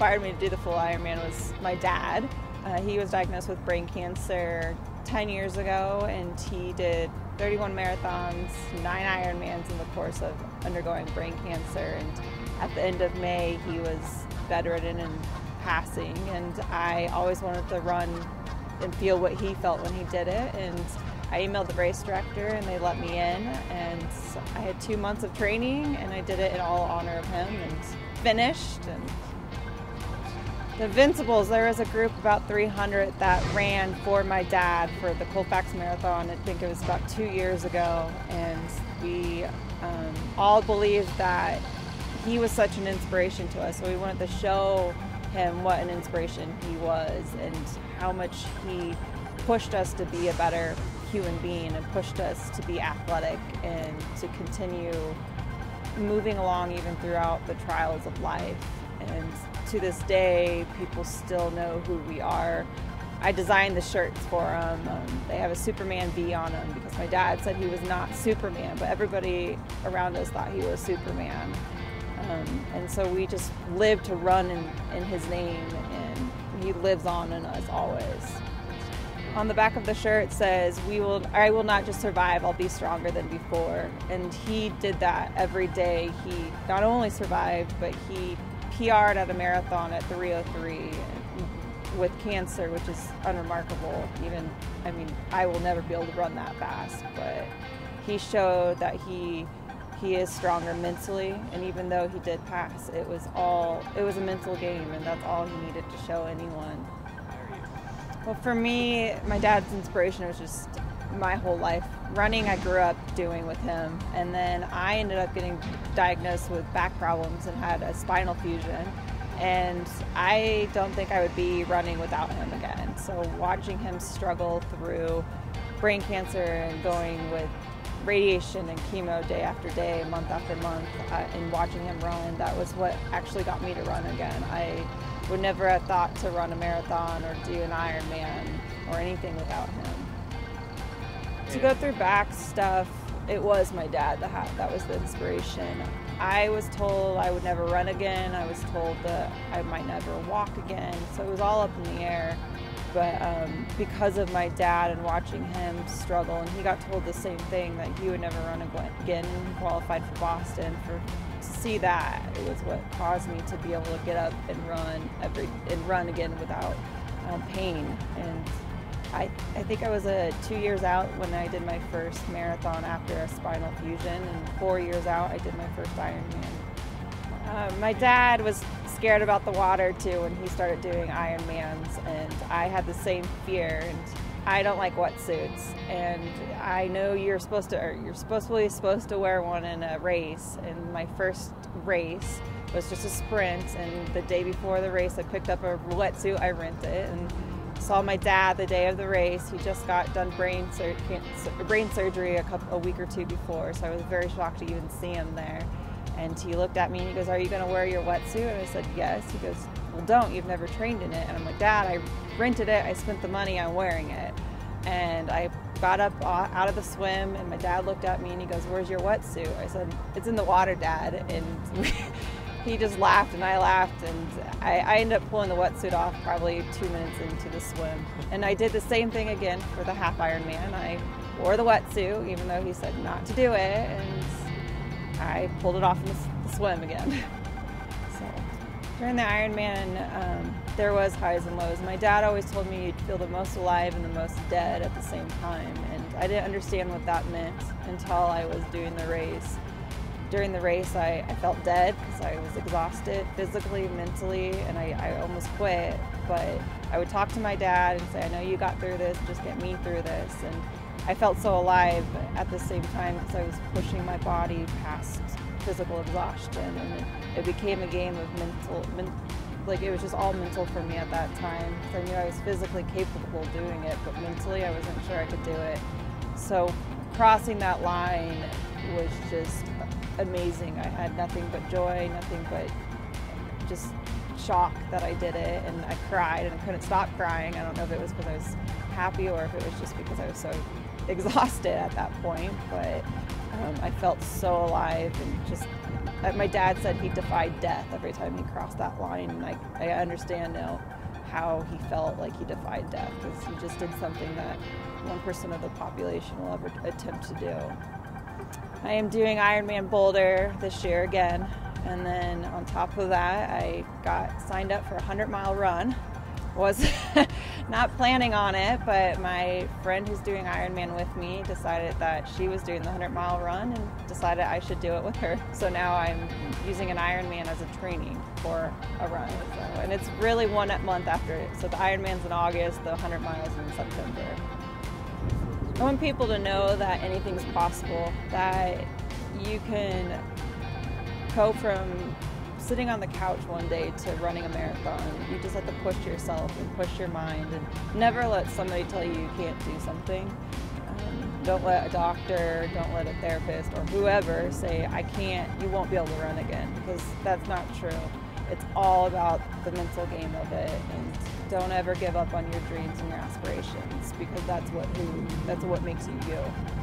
inspired me to do the full Ironman was my dad. Uh, he was diagnosed with brain cancer 10 years ago, and he did 31 marathons, nine Ironmans in the course of undergoing brain cancer. And at the end of May, he was bedridden and passing. And I always wanted to run and feel what he felt when he did it. And I emailed the race director and they let me in. And I had two months of training and I did it in all honor of him and finished. And the Invincibles, there was a group about 300 that ran for my dad for the Colfax Marathon. I think it was about two years ago. And we um, all believed that he was such an inspiration to us. So we wanted to show him what an inspiration he was and how much he pushed us to be a better human being and pushed us to be athletic and to continue moving along even throughout the trials of life. And to this day, people still know who we are. I designed the shirts for them. Um, they have a Superman V on them because my dad said he was not Superman, but everybody around us thought he was Superman. Um, and so we just live to run in, in his name, and he lives on in us always. On the back of the shirt says, "We will. I will not just survive. I'll be stronger than before." And he did that every day. He not only survived, but he PR'd at a marathon at 303 with cancer, which is unremarkable. Even, I mean, I will never be able to run that fast, but he showed that he he is stronger mentally and even though he did pass it was all it was a mental game and that's all he needed to show anyone well for me my dad's inspiration was just my whole life running i grew up doing with him and then i ended up getting diagnosed with back problems and had a spinal fusion and i don't think i would be running without him again so watching him struggle through brain cancer and going with radiation and chemo day after day, month after month, uh, and watching him run, that was what actually got me to run again. I would never have thought to run a marathon or do an Ironman or anything without him. To go through back stuff, it was my dad that had, that was the inspiration. I was told I would never run again. I was told that I might never walk again. So it was all up in the air but um, because of my dad and watching him struggle, and he got told the same thing that he would never run again. He qualified for Boston. For to see that, it was what caused me to be able to get up and run every and run again without um, pain. And I, I think I was uh, two years out when I did my first marathon after a spinal fusion, and four years out I did my first Ironman. Uh, my dad was scared about the water too when he started doing Ironmans, and I had the same fear. And I don't like wetsuits, and I know you're supposed to, you're supposedly supposed to wear one in a race. And my first race was just a sprint, and the day before the race, I picked up a wetsuit. I rented it and saw my dad the day of the race. He just got done brain sur- brain surgery a couple a week or two before, so I was very shocked to even see him there. And he looked at me and he goes, Are you going to wear your wetsuit? And I said, Yes. He goes, Well, don't. You've never trained in it. And I'm like, Dad, I rented it. I spent the money. I'm wearing it. And I got up out of the swim and my dad looked at me and he goes, Where's your wetsuit? I said, It's in the water, Dad. And he just laughed and I laughed. And I, I ended up pulling the wetsuit off probably two minutes into the swim. And I did the same thing again for the half Ironman. I wore the wetsuit, even though he said not to do it. And I pulled it off in the swim again. so during the Ironman, um, there was highs and lows. My dad always told me you'd feel the most alive and the most dead at the same time, and I didn't understand what that meant until I was doing the race. During the race, I, I felt dead because I was exhausted physically, mentally, and I, I almost quit. But I would talk to my dad and say, I know you got through this, just get me through this. And I felt so alive at the same time because I was pushing my body past physical exhaustion, and it, it became a game of mental, men, like it was just all mental for me at that time. I knew I was physically capable of doing it, but mentally I wasn't sure I could do it. So crossing that line was just amazing. I had nothing but joy, nothing but just shock that I did it, and I cried and I couldn't stop crying. I don't know if it was because I was happy or if it was just because I was so exhausted at that point, but um, I felt so alive and just uh, my dad said he defied death every time he crossed that line, and I, I understand now how he felt like he defied death because he just did something that 1% of the population will ever attempt to do. I am doing Ironman Boulder this year again, and then on top of that, I got signed up for a 100 mile run was not planning on it, but my friend who's doing Ironman with me decided that she was doing the 100 mile run and decided I should do it with her. So now I'm using an Ironman as a training for a run. So, and it's really one month after it. So the Ironman's in August, the 100 miles in September. I want people to know that anything's possible, that you can go from sitting on the couch one day to running a marathon. You just have to push yourself and push your mind and never let somebody tell you you can't do something. Um, don't let a doctor, don't let a therapist or whoever say, I can't, you won't be able to run again because that's not true. It's all about the mental game of it and don't ever give up on your dreams and your aspirations because that's what who, that's what makes you you.